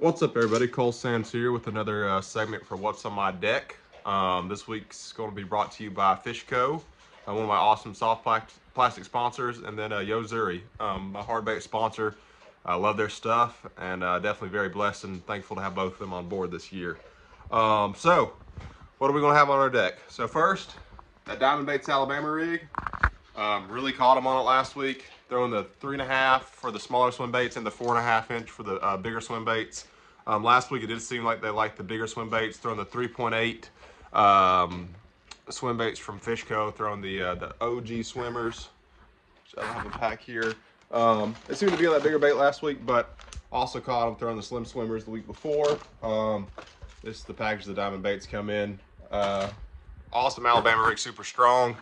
What's up, everybody? Cole Sands here with another uh, segment for What's on My Deck. Um, this week's going to be brought to you by Fishco, uh, one of my awesome soft plastic sponsors, and then uh, Yo-Zuri, um, my hard bait sponsor. I love their stuff, and uh, definitely very blessed and thankful to have both of them on board this year. Um, so, what are we going to have on our deck? So first, that Diamond Baits Alabama rig. Um, really caught them on it last week throwing the three and a half for the smaller swim baits and the four and a half inch for the uh, bigger swim baits. Um, last week it did seem like they liked the bigger swim baits, throwing the 3.8 um, swim baits from Fishco, throwing the uh, the OG swimmers. I have a pack here. Um, it seemed to be on that bigger bait last week, but also caught them throwing the slim swimmers the week before. Um, this is the package the diamond baits come in. Uh, awesome Alabama rig, super strong.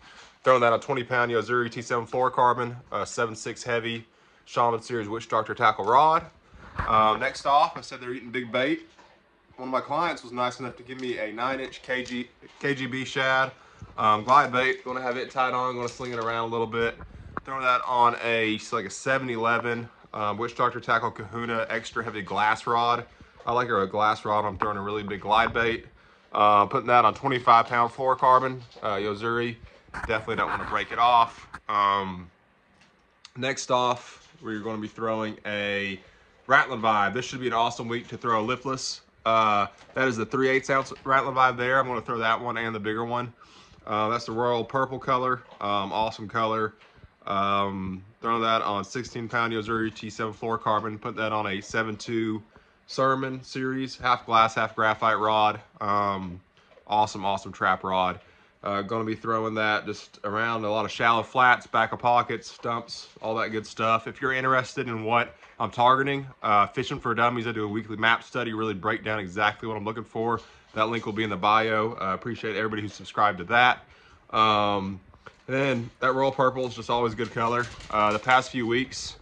Throwing that on 20 pound Yo-Zuri T7 fluorocarbon, uh, 7.6 heavy Shaman Series Witch Doctor tackle rod. Um, next off, I said they're eating big bait. One of my clients was nice enough to give me a 9 inch KG, KGB shad um, glide bait. To have it tied on, to sling it around a little bit. Throwing that on a like a 711 um, Witch Doctor Tackle Kahuna extra heavy glass rod. I like a glass rod. I'm throwing a really big glide bait. Uh, putting that on 25 pound fluorocarbon, uh, Yo-Zuri. Definitely don't want to break it off. Um, next off, we're going to be throwing a Rattlin Vibe. This should be an awesome week to throw a lipless. Uh, that is the 3 8 ounce Rattlin Vibe there. I'm going to throw that one and the bigger one. Uh, that's the royal purple color. Um, awesome color. Um, throwing that on 16 pound Yo-Zuri T7 fluorocarbon. Put that on a 7.2 Sermon series, half glass, half graphite rod. Um, awesome, awesome trap rod. Uh, going to be throwing that just around a lot of shallow flats, back of pockets, stumps, all that good stuff. If you're interested in what I'm targeting, uh, Fishing for Dummies, I do a weekly map study, really break down exactly what I'm looking for. That link will be in the bio. Uh, appreciate everybody who subscribed to that. Um, then that royal purple is just always good color. Uh, the past few weeks,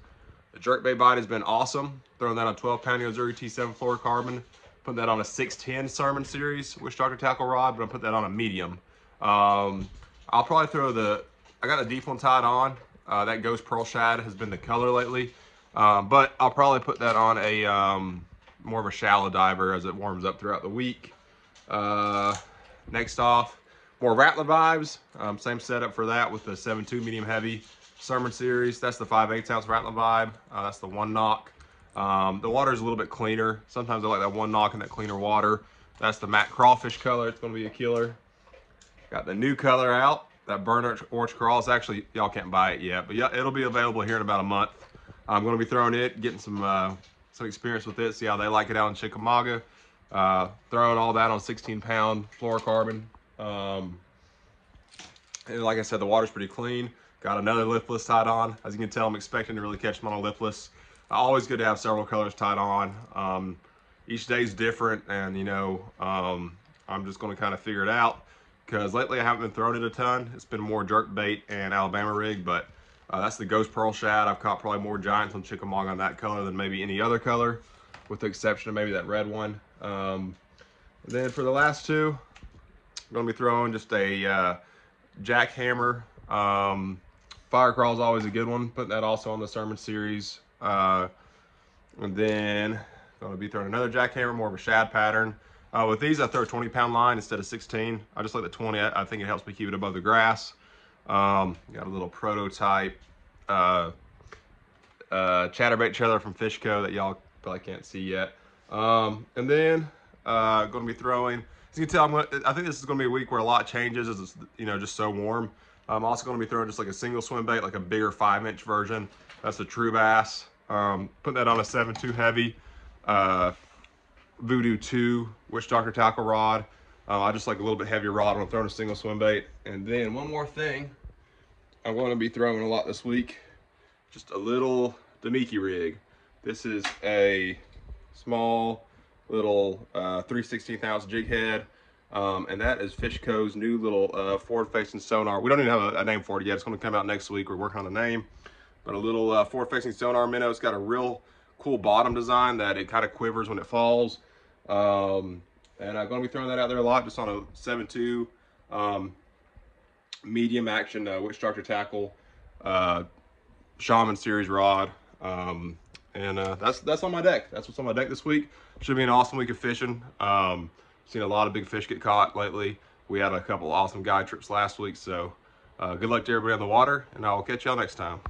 the jerkbait bite has been awesome. Throwing that on 12 pound Yo-Zuri T7 fluorocarbon. Put that on a 610 Sermon series Witch Doctor tackle rod, but I put that on a medium. Um, I'll probably throw the, I got a deep one tied on. Uh, that Ghost Pearl Shad has been the color lately. Um, but I'll probably put that on a um, more of a shallow diver as it warms up throughout the week. Uh, next off, more Rattler vibes. Um, same setup for that with the 7.2 medium heavy Sermon series. That's the 5 8 ounce Rattler vibe. Uh, that's the one knock. Um, the water is a little bit cleaner. Sometimes I like that one knock in that cleaner water. That's the matte crawfish color. It's going to be a killer. Got the new color out, that burnt orange. It's actually, y'all can't buy it yet, but yeah, it'll be available here in about a month. I'm going to be throwing it, getting some uh, some experience with it, see how they like it out in Chickamauga. Uh, throwing all that on 16 pound fluorocarbon. Um, and like I said, the water's pretty clean. Got another lipless tied on. As you can tell, I'm expecting to really catch them on a lipless. Always good to have several colors tied on. Um, each day's different, and you know, um, I'm just going to kind of figure it out because lately I haven't been throwing it a ton. It's been more jerk bait and Alabama rig, but uh, that's the Ghost Pearl Shad. I've caught probably more giants on Chickamauga on that color than maybe any other color, with the exception of maybe that red one. Um, then for the last two, I'm going to be throwing just a uh, jackhammer. Um, Fire Craw is always a good one. Putting that also on the Sermon series. Uh, and then going to be throwing another jackhammer, more of a shad pattern. Uh, with these, I throw a 20 pound line instead of 16. I just like the 20. I, I think it helps me keep it above the grass. Um, got a little prototype uh, uh, chatterbait trailer from Fishco that y'all probably can't see yet. Um, and then uh, going to be throwing. As you can tell, I'm gonna, I think this is going to be a week where a lot changes. As it's you know just so warm. I'm also going to be throwing just like a single swim bait, like a bigger five inch version. That's a true bass. Um, putting that on a 7.2 heavy. Uh, Voodoo 2 Witch Doctor tackle rod. Uh, I just like a little bit heavier rod when I'm throwing a single swim bait. And then one more thing I'm going to be throwing a lot this week. Just a little Damiki rig. This is a small little uh, 3 16th ounce jig head. Um, and that is Fishco's new little uh, forward-facing sonar. We don't even have a, a, name for it yet. It's going to come out next week. We're working on a name. But a little uh, forward-facing sonar minnow. It's got a real cool bottom design that it kind of quivers when it falls. Um, and I'm going to be throwing that out there a lot just on a 7.2 um, medium action uh, Witch Doctor Tackle uh, Shaman Series rod. Um, And uh, that's that's on my deck. That's what's on my deck this week. Should be an awesome week of fishing. Um, seen a lot of big fish get caught lately. We had a couple awesome guide trips last week, so uh, good luck to everybody on the water, and I will catch y'all next time.